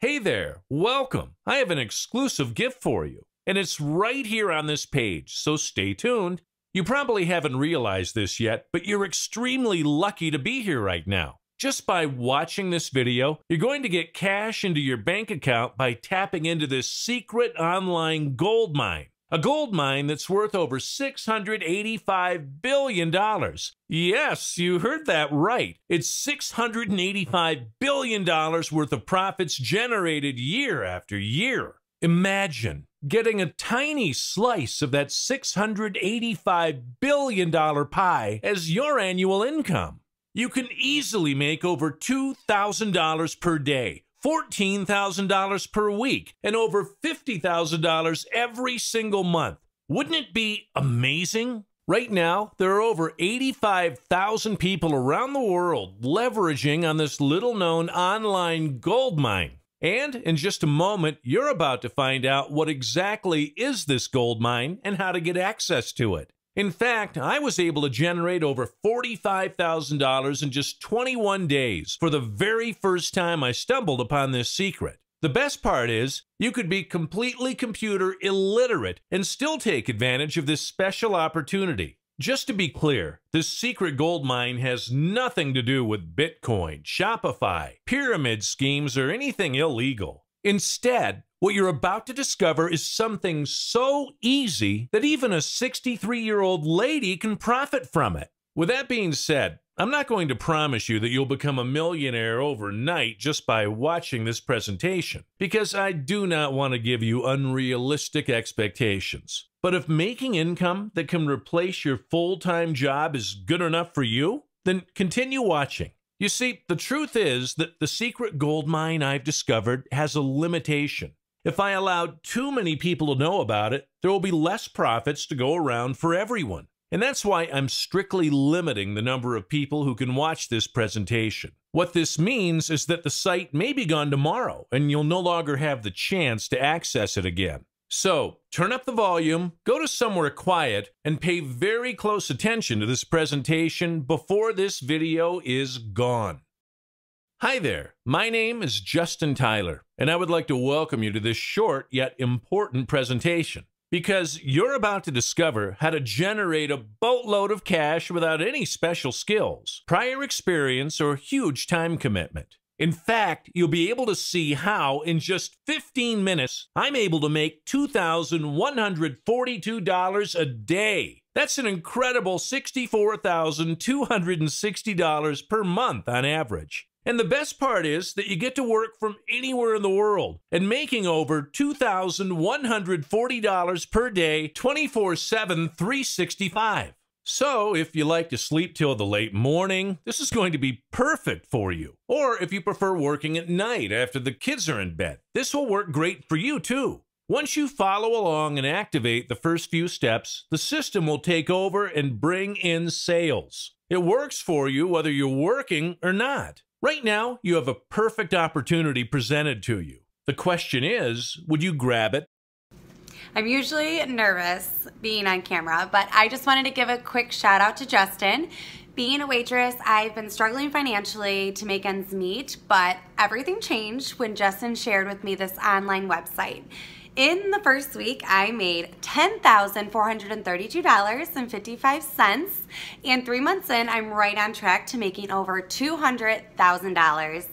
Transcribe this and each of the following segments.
Hey there, welcome. I have an exclusive gift for you, and it's right here on this page, so stay tuned. You probably haven't realized this yet, but you're extremely lucky to be here right now. Just by watching this video, you're going to get cash into your bank account by tapping into this secret online gold mine. A gold mine that's worth over $685 billion. Yes, you heard that right. It's $685 billion worth of profits generated year after year. Imagine getting a tiny slice of that $685 billion pie as your annual income. You can easily make over $2,000 per day $14,000 per week, and over $50,000 every single month. Wouldn't it be amazing? Right now, there are over 85,000 people around the world leveraging on this little known online gold mine. And in just a moment, you're about to find out what exactly is this gold mine and how to get access to it. In fact, I was able to generate over $45,000 in just 21 days for the very first time I stumbled upon this secret. The best part is, you could be completely computer illiterate and still take advantage of this special opportunity. Just to be clear, this secret gold mine has nothing to do with Bitcoin, Shopify, pyramid schemes, or anything illegal. Instead, what you're about to discover is something so easy that even a 63 year old lady can profit from it. With that being said, I'm not going to promise you that you'll become a millionaire overnight just by watching this presentation, because I do not want to give you unrealistic expectations. But if making income that can replace your full time job is good enough for you, then continue watching. You see, the truth is that the secret gold mine I've discovered has a limitation. If I allowed too many people to know about it, there will be less profits to go around for everyone. And that's why I'm strictly limiting the number of people who can watch this presentation. What this means is that the site may be gone tomorrow and you'll no longer have the chance to access it again. So, turn up the volume, go to somewhere quiet, and pay very close attention to this presentation before this video is gone. Hi there, my name is Justin Tyler, and I would like to welcome you to this short yet important presentation because you're about to discover how to generate a boatload of cash without any special skills, prior experience, or huge time commitment. In fact, you'll be able to see how, in just 15 minutes, I'm able to make $2,142 a day. That's an incredible $64,260 per month on average. And the best part is that you get to work from anywhere in the world and making over $2,140 per day, 24 7, 365. So, if you like to sleep till the late morning, this is going to be perfect for you. Or if you prefer working at night after the kids are in bed, this will work great for you too. Once you follow along and activate the first few steps, the system will take over and bring in sales. It works for you whether you're working or not. Right now, you have a perfect opportunity presented to you. The question is, would you grab it I'm usually nervous being on camera, but I just wanted to give a quick shout out to Justin. Being a waitress, I've been struggling financially to make ends meet, but everything changed when Justin shared with me this online website. In the first week, I made $10,432.55, and three months in, I'm right on track to making over $200,000.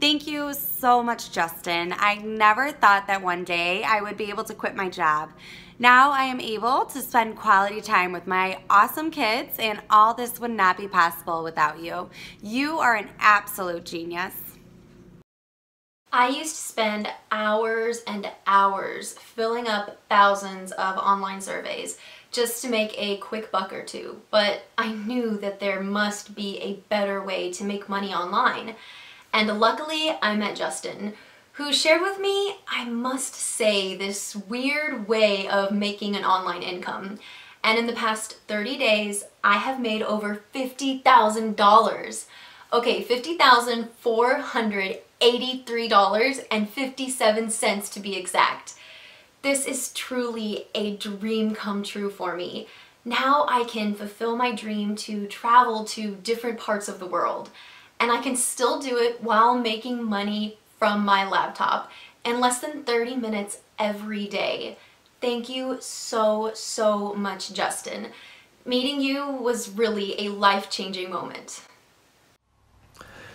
Thank you so much, Justin. I never thought that one day I would be able to quit my job. Now I am able to spend quality time with my awesome kids, and all this would not be possible without you. You are an absolute genius. I used to spend hours and hours filling up thousands of online surveys just to make a quick buck or two, but I knew that there must be a better way to make money online. And luckily, I met Justin, who shared with me, I must say, this weird way of making an online income. And in the past 30 days, I have made over $50,000. Okay, $50,483.57 to be exact. This is truly a dream come true for me. Now I can fulfill my dream to travel to different parts of the world and I can still do it while making money from my laptop in less than 30 minutes every day. Thank you so, so much, Justin. Meeting you was really a life-changing moment.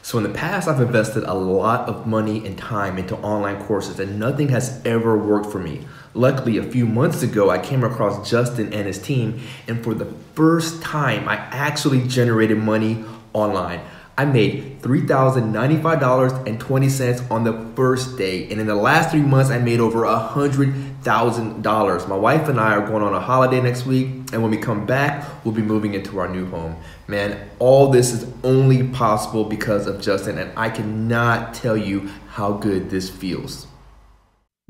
So in the past, I've invested a lot of money and time into online courses and nothing has ever worked for me. Luckily, a few months ago, I came across Justin and his team and for the first time, I actually generated money online. I made $3,095.20 on the first day. And in the last three months, I made over $100,000. My wife and I are going on a holiday next week. And when we come back, we'll be moving into our new home. Man, all this is only possible because of Justin. And I cannot tell you how good this feels.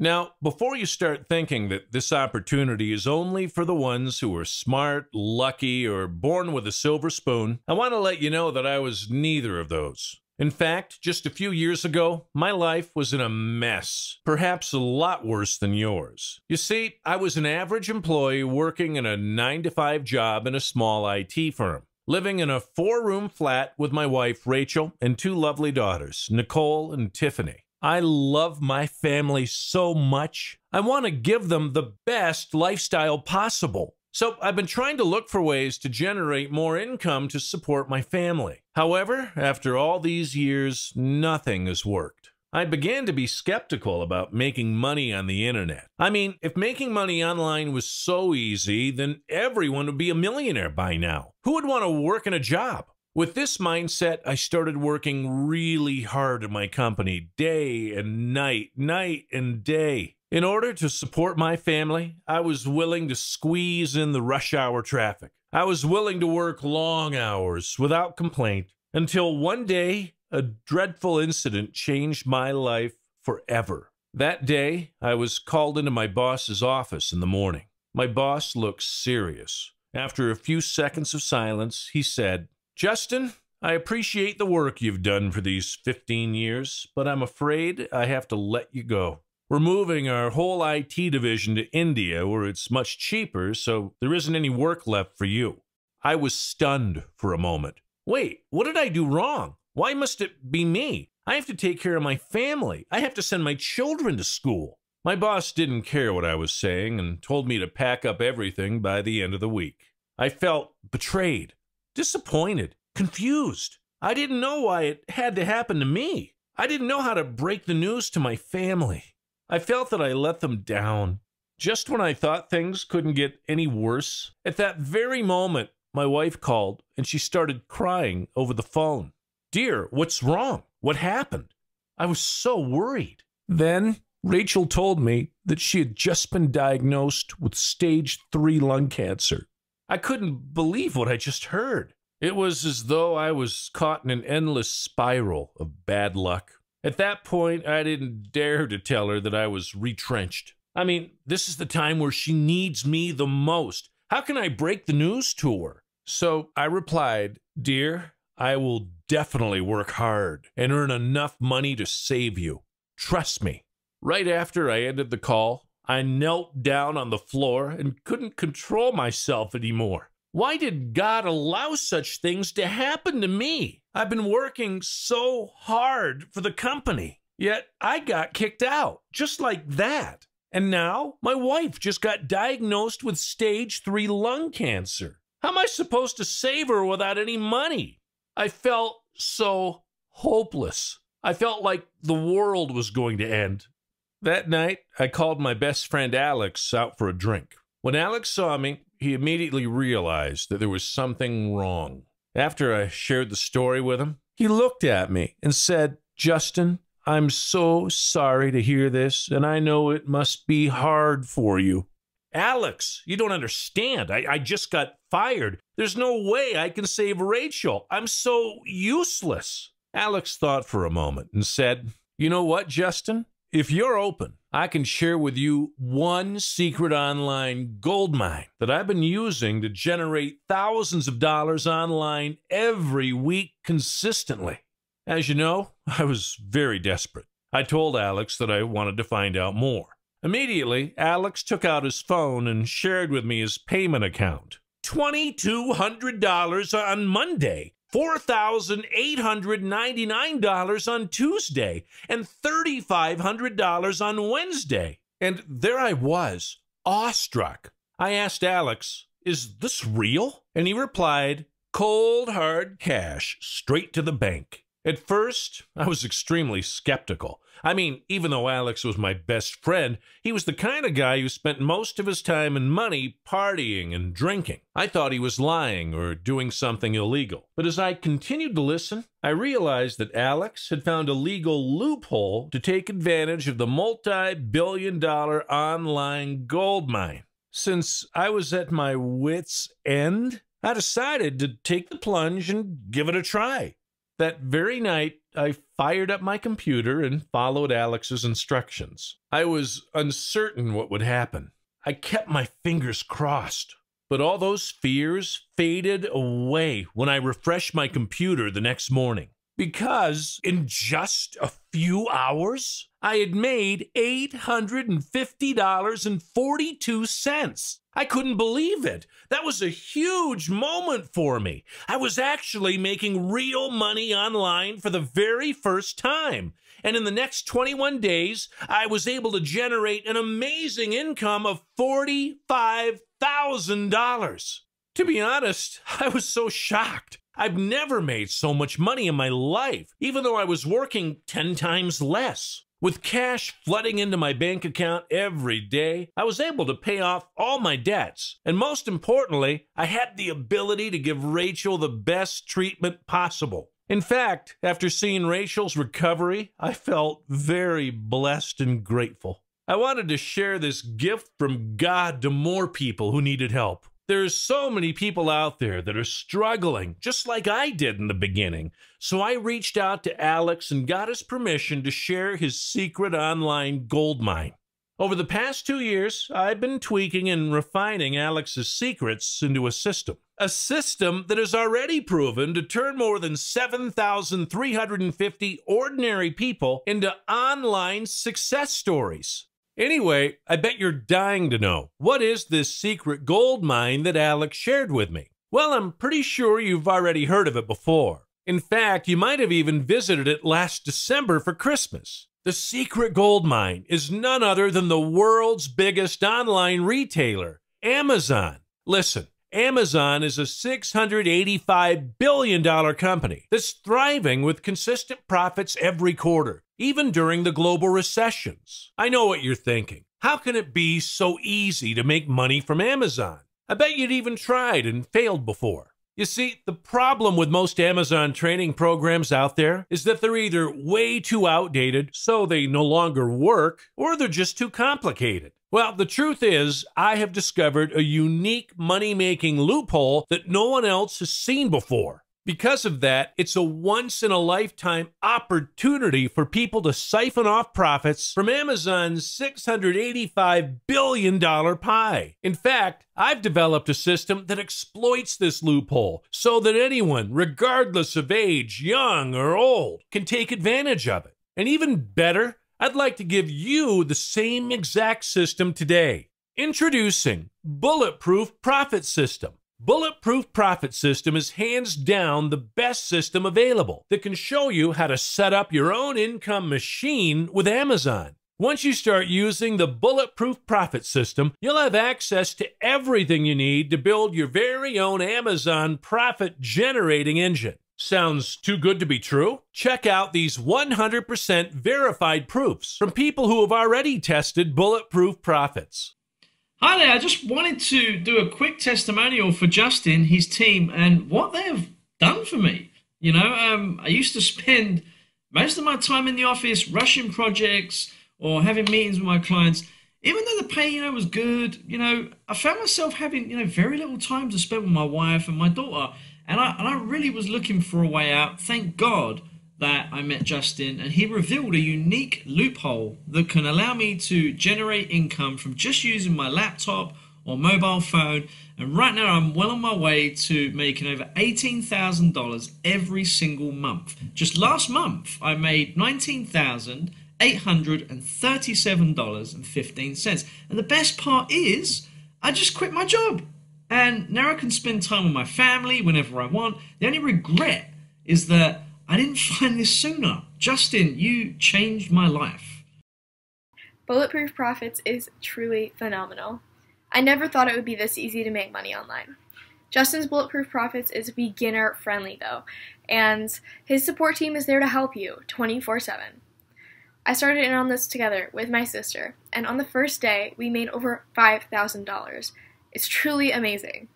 Now, before you start thinking that this opportunity is only for the ones who are smart, lucky, or born with a silver spoon, I want to let you know that I was neither of those. In fact, just a few years ago, my life was in a mess, perhaps a lot worse than yours. You see, I was an average employee working in a 9 to 5 job in a small IT firm living in a four room flat with my wife, Rachel, and two lovely daughters, Nicole and Tiffany. I love my family so much. I want to give them the best lifestyle possible. So I've been trying to look for ways to generate more income to support my family. However, after all these years, nothing has worked. I began to be skeptical about making money on the internet. I mean, if making money online was so easy, then everyone would be a millionaire by now. Who would want to work in a job? With this mindset, I started working really hard at my company, day and night, night and day. In order to support my family, I was willing to squeeze in the rush hour traffic. I was willing to work long hours without complaint until one day a dreadful incident changed my life forever. That day, I was called into my boss's office in the morning. My boss looked serious. After a few seconds of silence, he said, Justin, I appreciate the work you've done for these 15 years, but I'm afraid I have to let you go. We're moving our whole IT division to India where it's much cheaper, so there isn't any work left for you. I was stunned for a moment. Wait, what did I do wrong? Why must it be me? I have to take care of my family. I have to send my children to school. My boss didn't care what I was saying and told me to pack up everything by the end of the week. I felt betrayed disappointed, confused. I didn't know why it had to happen to me. I didn't know how to break the news to my family. I felt that I let them down. Just when I thought things couldn't get any worse, at that very moment, my wife called and she started crying over the phone. Dear, what's wrong? What happened? I was so worried. Then Rachel told me that she had just been diagnosed with stage 3 lung cancer. I couldn't believe what I just heard. It was as though I was caught in an endless spiral of bad luck. At that point, I didn't dare to tell her that I was retrenched. I mean, this is the time where she needs me the most. How can I break the news to her? So I replied, Dear, I will definitely work hard and earn enough money to save you. Trust me. Right after I ended the call, I knelt down on the floor and couldn't control myself anymore. Why did God allow such things to happen to me? I've been working so hard for the company, yet I got kicked out just like that. And now my wife just got diagnosed with stage 3 lung cancer. How am I supposed to save her without any money? I felt so hopeless. I felt like the world was going to end. That night, I called my best friend Alex out for a drink. When Alex saw me, he immediately realized that there was something wrong. After I shared the story with him, he looked at me and said, Justin, I'm so sorry to hear this, and I know it must be hard for you. Alex, you don't understand. I, I just got fired. There's no way I can save Rachel. I'm so useless. Alex thought for a moment and said, You know what, Justin? If you're open, I can share with you one secret online gold mine that I've been using to generate thousands of dollars online every week consistently. As you know, I was very desperate. I told Alex that I wanted to find out more. Immediately, Alex took out his phone and shared with me his payment account. $2,200 on Monday. $4,899 on Tuesday and $3,500 on Wednesday. And there I was, awestruck. I asked Alex, Is this real? And he replied, Cold, hard cash, straight to the bank. At first, I was extremely skeptical. I mean, even though Alex was my best friend, he was the kind of guy who spent most of his time and money partying and drinking. I thought he was lying or doing something illegal. But as I continued to listen, I realized that Alex had found a legal loophole to take advantage of the multi billion dollar online gold mine. Since I was at my wits' end, I decided to take the plunge and give it a try. That very night, I fired up my computer and followed Alex's instructions. I was uncertain what would happen. I kept my fingers crossed. But all those fears faded away when I refreshed my computer the next morning. Because in just a few hours, I had made $850.42. I couldn't believe it. That was a huge moment for me. I was actually making real money online for the very first time. And in the next 21 days, I was able to generate an amazing income of $45,000. To be honest, I was so shocked. I've never made so much money in my life, even though I was working 10 times less. With cash flooding into my bank account every day, I was able to pay off all my debts. And most importantly, I had the ability to give Rachel the best treatment possible. In fact, after seeing Rachel's recovery, I felt very blessed and grateful. I wanted to share this gift from God to more people who needed help. There's so many people out there that are struggling, just like I did in the beginning. So I reached out to Alex and got his permission to share his secret online gold mine. Over the past two years, I've been tweaking and refining Alex's secrets into a system. A system that has already proven to turn more than 7,350 ordinary people into online success stories. Anyway, I bet you're dying to know what is this secret gold mine that Alex shared with me? Well, I'm pretty sure you've already heard of it before. In fact, you might have even visited it last December for Christmas. The secret gold mine is none other than the world's biggest online retailer, Amazon. Listen, Amazon is a $685 billion company that's thriving with consistent profits every quarter, even during the global recessions. I know what you're thinking. How can it be so easy to make money from Amazon? I bet you'd even tried and failed before. You see, the problem with most Amazon training programs out there is that they're either way too outdated, so they no longer work, or they're just too complicated. Well, the truth is, I have discovered a unique money making loophole that no one else has seen before. Because of that, it's a once in a lifetime opportunity for people to siphon off profits from Amazon's $685 billion pie. In fact, I've developed a system that exploits this loophole so that anyone, regardless of age, young or old, can take advantage of it. And even better, I'd like to give you the same exact system today. Introducing Bulletproof Profit System. Bulletproof Profit System is hands down the best system available that can show you how to set up your own income machine with Amazon. Once you start using the Bulletproof Profit System, you'll have access to everything you need to build your very own Amazon profit generating engine. Sounds too good to be true? Check out these 100% verified proofs from people who have already tested bulletproof profits. Hi there, I just wanted to do a quick testimonial for Justin, his team, and what they have done for me. You know, um, I used to spend most of my time in the office rushing projects or having meetings with my clients. Even though the pay, you know, was good, you know, I found myself having, you know, very little time to spend with my wife and my daughter. And I, and I really was looking for a way out. Thank God that I met Justin, and he revealed a unique loophole that can allow me to generate income from just using my laptop or mobile phone. And right now, I'm well on my way to making over $18,000 every single month. Just last month, I made $19,837.15. And the best part is, I just quit my job. And now I can spend time with my family whenever I want. The only regret is that I didn't find this sooner. Justin, you changed my life. Bulletproof Profits is truly phenomenal. I never thought it would be this easy to make money online. Justin's Bulletproof Profits is beginner friendly though, and his support team is there to help you 24 7. I started in on this together with my sister, and on the first day, we made over $5,000. It's truly amazing.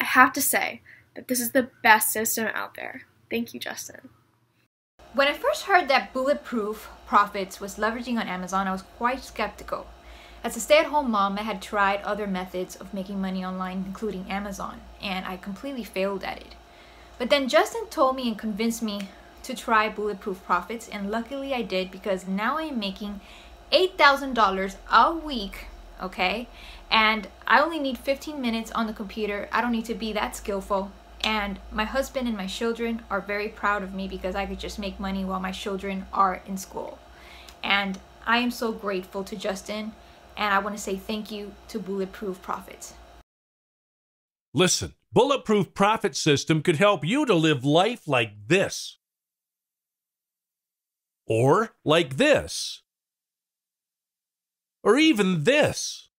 I have to say that this is the best system out there. Thank you, Justin. When I first heard that Bulletproof Profits was leveraging on Amazon, I was quite skeptical. As a stay-at-home mom, I had tried other methods of making money online, including Amazon, and I completely failed at it. But then Justin told me and convinced me to try Bulletproof Profits, and luckily I did because now I am making $8,000 a week, okay? And I only need 15 minutes on the computer. I don't need to be that skillful. And my husband and my children are very proud of me because I could just make money while my children are in school. And I am so grateful to Justin and I want to say thank you to Bulletproof Profits. Listen, Bulletproof Profit System could help you to live life like this. Or like this. Or even this.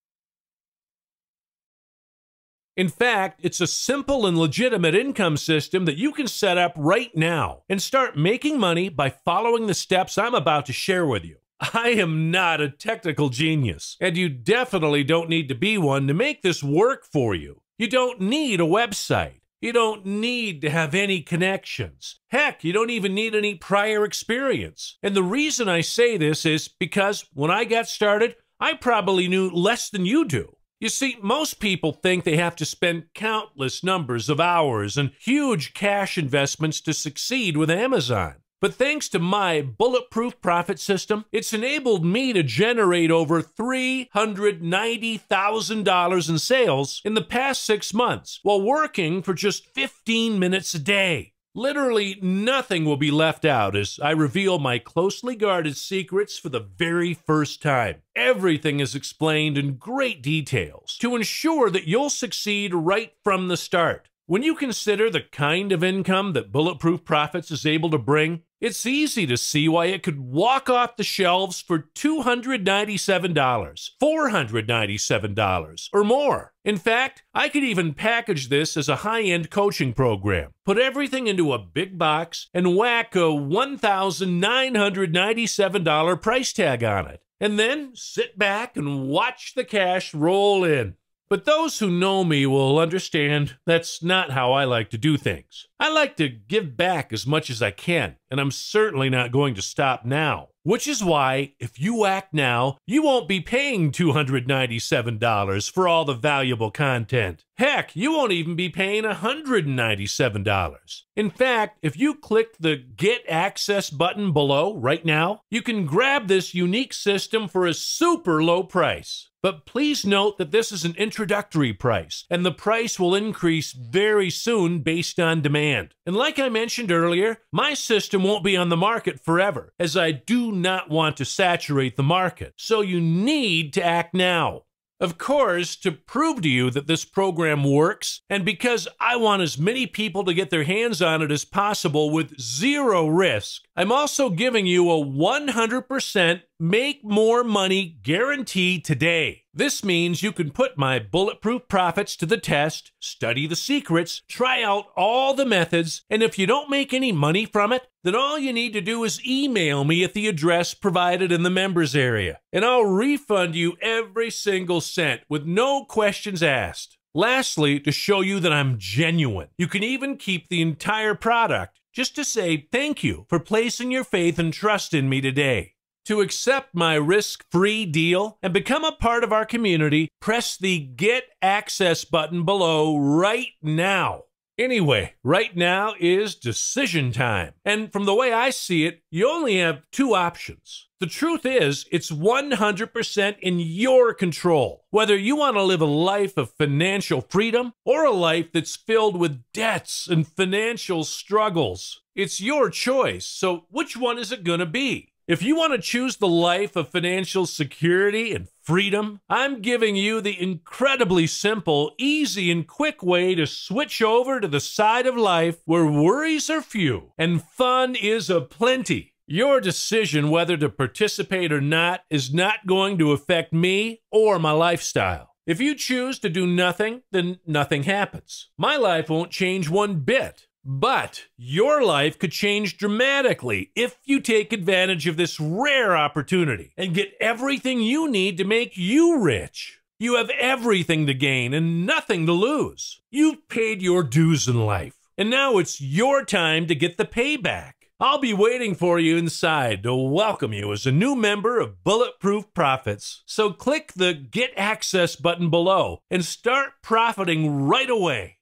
In fact, it's a simple and legitimate income system that you can set up right now and start making money by following the steps I'm about to share with you. I am not a technical genius, and you definitely don't need to be one to make this work for you. You don't need a website. You don't need to have any connections. Heck, you don't even need any prior experience. And the reason I say this is because when I got started, I probably knew less than you do. You see, most people think they have to spend countless numbers of hours and huge cash investments to succeed with Amazon. But thanks to my bulletproof profit system, it's enabled me to generate over $390,000 in sales in the past six months while working for just 15 minutes a day. Literally nothing will be left out as I reveal my closely guarded secrets for the very first time. Everything is explained in great details to ensure that you'll succeed right from the start. When you consider the kind of income that Bulletproof Profits is able to bring, it's easy to see why it could walk off the shelves for $297, $497, or more. In fact, I could even package this as a high end coaching program, put everything into a big box, and whack a $1,997 price tag on it, and then sit back and watch the cash roll in. But those who know me will understand that's not how I like to do things. I like to give back as much as I can, and I'm certainly not going to stop now. Which is why, if you act now, you won't be paying $297 for all the valuable content. Heck, you won't even be paying $197. In fact, if you click the Get Access button below right now, you can grab this unique system for a super low price. But please note that this is an introductory price, and the price will increase very soon based on demand. And like I mentioned earlier, my system won't be on the market forever, as I do not want to saturate the market. So you need to act now. Of course, to prove to you that this program works, and because I want as many people to get their hands on it as possible with zero risk, I'm also giving you a 100% make more money guarantee today. This means you can put my bulletproof profits to the test, study the secrets, try out all the methods, and if you don't make any money from it, then all you need to do is email me at the address provided in the members area, and I'll refund you every single cent with no questions asked. Lastly, to show you that I'm genuine, you can even keep the entire product just to say thank you for placing your faith and trust in me today. To accept my risk free deal and become a part of our community, press the Get Access button below right now. Anyway, right now is decision time. And from the way I see it, you only have two options. The truth is, it's 100% in your control. Whether you want to live a life of financial freedom or a life that's filled with debts and financial struggles, it's your choice. So, which one is it going to be? If you want to choose the life of financial security and freedom? I'm giving you the incredibly simple, easy, and quick way to switch over to the side of life where worries are few and fun is aplenty. Your decision whether to participate or not is not going to affect me or my lifestyle. If you choose to do nothing, then nothing happens. My life won't change one bit. But your life could change dramatically if you take advantage of this rare opportunity and get everything you need to make you rich. You have everything to gain and nothing to lose. You've paid your dues in life, and now it's your time to get the payback. I'll be waiting for you inside to welcome you as a new member of Bulletproof Profits. So click the Get Access button below and start profiting right away.